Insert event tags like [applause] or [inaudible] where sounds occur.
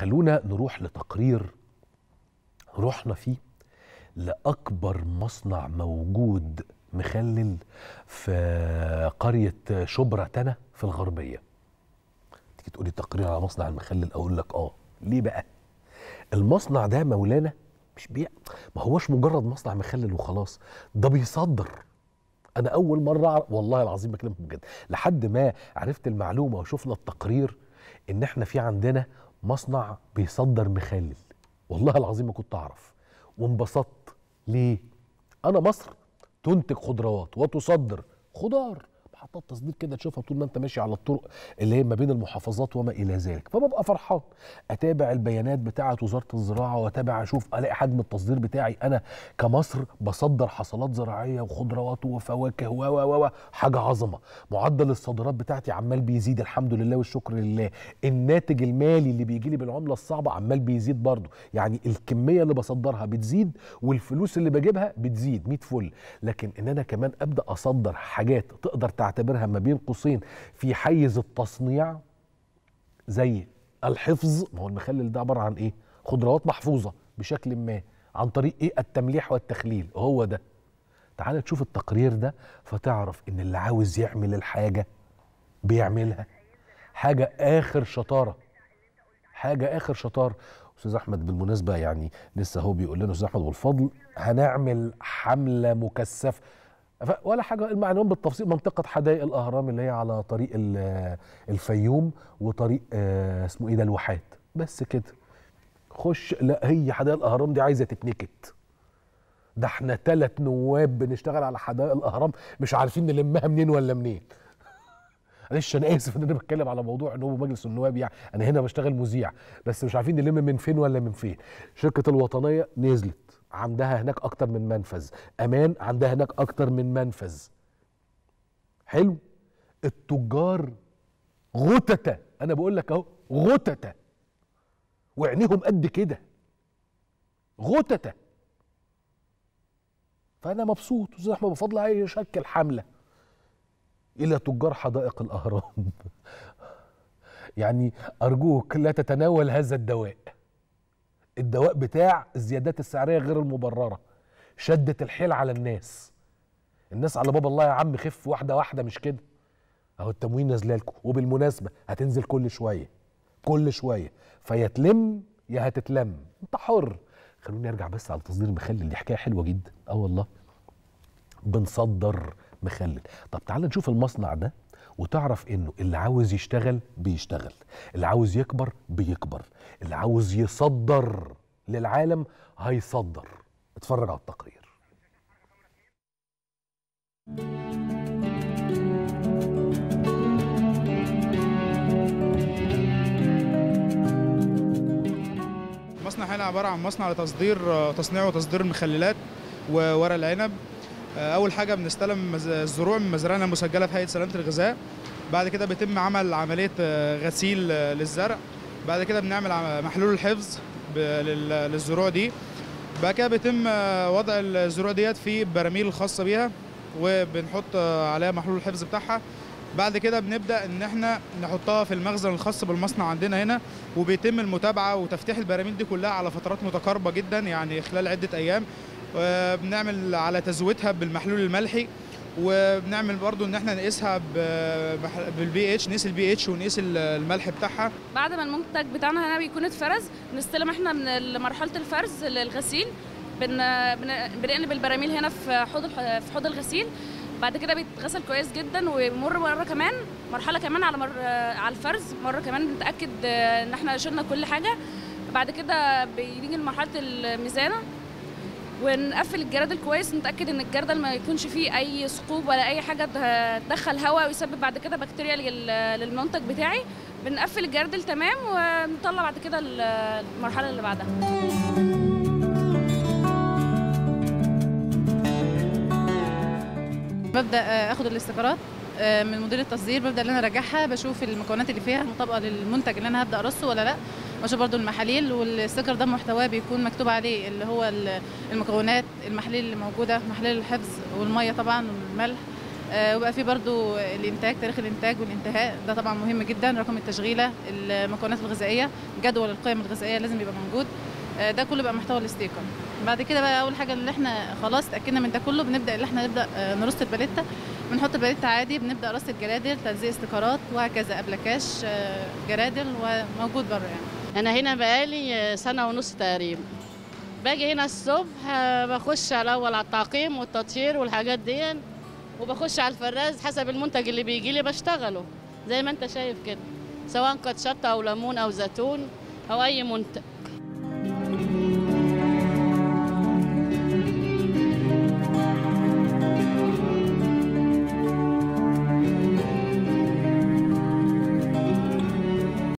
خلونا نروح لتقرير رحنا فيه لأكبر مصنع موجود مخلل في قرية شبرا تنا في الغربية. تيجي تقولي تقرير على مصنع المخلل أقول لك آه. ليه بقى؟ المصنع ده مولانا مش بيع ما هوش مجرد مصنع مخلل وخلاص ده بيصدر. أنا أول مرة أعرف والله العظيم بكلمك بجد. لحد ما عرفت المعلومة وشفنا التقرير إن إحنا في عندنا مصنع بيصدر مخلل والله العظيم ما كنت أعرف. وانبسطت. ليه؟ أنا مصر تنتج خضروات وتصدر خضار. محطات تصدير كده تشوفها طول ما انت ماشي على الطرق اللي هي ما بين المحافظات وما إلى ذلك. فببقى فرحان. أتابع البيانات بتاعة وزارة الزراعة وأتابع أشوف ألاقي حجم التصدير بتاعي. أنا كمصر بصدر حصلات زراعية وخضروات وفواكه و و و حاجة عظمة. معدل الصادرات بتاعتي عمال بيزيد الحمد لله والشكر لله. الناتج المالي اللي بيجي لي بالعملة الصعبة عمال بيزيد برضه. يعني الكمية اللي بصدرها بتزيد والفلوس اللي بجيبها بتزيد. 100 فل. لكن إن أنا كمان أبدأ أصدر حاجات تقدر تعتبرها ما بين قوسين في حيز التصنيع زي الحفظ. ما هو المخلل ده عبارة عن إيه؟ خضروات محفوظة بشكل ما عن طريق إيه؟ التمليح والتخليل. هو ده. تعال تشوف التقرير ده فتعرف إن اللي عاوز يعمل الحاجة بيعملها. حاجة آخر شطارة. حاجة آخر شطار. أستاذ أحمد بالمناسبة يعني لسه هو بيقول لنا أستاذ أحمد والفضل هنعمل حملة مكثفة. ولا حاجة المعنيين بالتفصيل منطقة حدائق الأهرام اللي هي على طريق ال- الفيوم وطريق آه، اسمه إيه ده الواحات. بس كده. خش لا هي حدائق الأهرام دي عايزة تتنكت. ده إحنا ثلاث نواب بنشتغل على حدائق الأهرام مش عارفين نلمها منين ولا منين. [laughs] معلش أنا آسف إن أنا بتكلم على موضوع نواب مجلس النواب يعني. أنا هنا بشتغل مذيع بس مش عارفين نلم من فين ولا من فين. شركة الوطنية نزلت. عندها هناك أكتر من منفذ. أمان عندها هناك أكتر من منفذ. حلو؟ التجار غتتة أنا بقول لك أهو غتتة وعينيهم قد كده. غتتة فأنا مبسوط أستاذ احمد بفضل عايز يشكل حملة. إلى تجار حدائق الأهرام. [laughs] يعني أرجوك لا تتناول هذا الدواء. الدواء بتاع الزيادات السعرية غير المبررة. شده الحيل على الناس. الناس على باب الله يا عم خف واحدة واحدة مش كده؟ أهو التموين نازلة لكم. وبالمناسبة هتنزل كل شوية كل شوية. فيا تلم يا هتتلم. أنت حر. خلوني أرجع بس على تصدير المخلل. دي حكاية حلوة جدا. أه والله. بنصدر مخلل. طب تعال نشوف المصنع ده. وتعرف إنه اللي عاوز يشتغل بيشتغل اللي عاوز يكبر بيكبر اللي عاوز يصدر للعالم هيصدر. اتفرج على التقرير. المصنع هنا عبارة عن مصنع لتصدير تصنيع وتصدير المخللات وورق العنب. أول حاجة بنستلم مز- الزروع من مزرعة مسجلة في هيئة سلامة الغذاء. بعد كده بيتم عمل عملية غسيل للزرع. بعد كده بنعمل عم- محلول الحفظ للزروع دي. بعد كده بيتم وضع الزروع ديت في براميل الخاصة بيها وبنحط عليها محلول الحفظ بتاعها. بعد كده بنبدأ إن إحنا نحطها في المخزن الخاص بالمصنع عندنا هنا وبيتم المتابعة وتفتيح البراميل دي كلها على فترات متقاربة جدا يعني خلال عدة أيام. وبنعمل على تزويدها بالمحلول الملحي وبنعمل برضو إن إحنا نقيسها بالبي إتش نقيس البي إتش ونقيس الملح بتاعها. بعد ما المنتج بتاعنا هنا بيكون اتفرز بنستلم إحنا من مرحلة الفرز للغسيل. بن بن- بنقلب البراميل هنا في حوض في حوض الغسيل. بعد كده بيتغسل كويس جدا ويمر مرة كمان مرحلة كمان على مر على الفرز مرة كمان بنتأكد إن إحنا شلنا كل حاجة. بعد كده بنيجي لمرحله الميزانة. ونقفل الجردل كويس نتأكد إن الجردل ما يكونش فيه أي ثقوب ولا أي حاجة تدخل هواء ويسبب بعد كده بكتيريا لل- للمنتج بتاعي. بنقفل الجردل تمام ونطلع بعد كده المرحلة اللي بعدها. ببدأ آه، آخد الاستيكرات آه، من مدير التصدير ببدأ إن أنا أراجعها بشوف المكونات اللي فيها مطابقة للمنتج اللي أنا هبدأ أرصه ولا لأ. بشوف برضو المحاليل وال sticker ده محتواه بيكون مكتوب عليه اللي هو ال- المكونات المحاليل اللي موجودة محاليل الحفظ والمية طبعا والملح. آه، وبقى في برضو الإنتاج تاريخ الإنتاج والانتهاء. ده طبعا مهم جدا رقم التشغيلة المكونات الغذائية جدول القيم الغذائية لازم يبقى موجود. آه، ده كله بقى محتوى ال sticker. بعد كده بقى أول حاجة اللي إحنا خلاص اتاكدنا من ده كله بنبدأ اللي إحنا نبدأ آه، نرص الباليتا. بنحط الباليتا عادي بنبدأ رص الجرادل تلزيق استيكرات وهكذا ابلكاش جرادل وموجود بره يعني. أنا هنا بقالي سنة ونص تقريبا. باجي هنا الصبح بخش الأول على التعقيم والتطهير والحاجات دي وبخش على الفراز حسب المنتج اللي بيجي لي بشتغله زي ما أنت شايف كده سواء كانت شطة أو ليمون أو زيتون أو أي منتج.